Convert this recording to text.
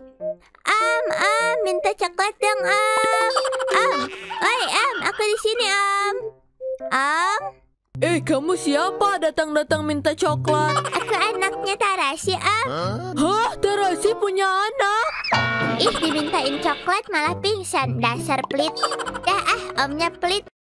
Am, Am, minta coklat dong, Am. Am, oi, Am, aku di sini, Am. Am, Eh, kamu siapa datang-datang minta coklat? aku anaknya Tarasi, Am. Hah, Tarasi punya anak? Ih, dimintain coklat malah pingsan. Dasar pelit. Dah ah, omnya pelit.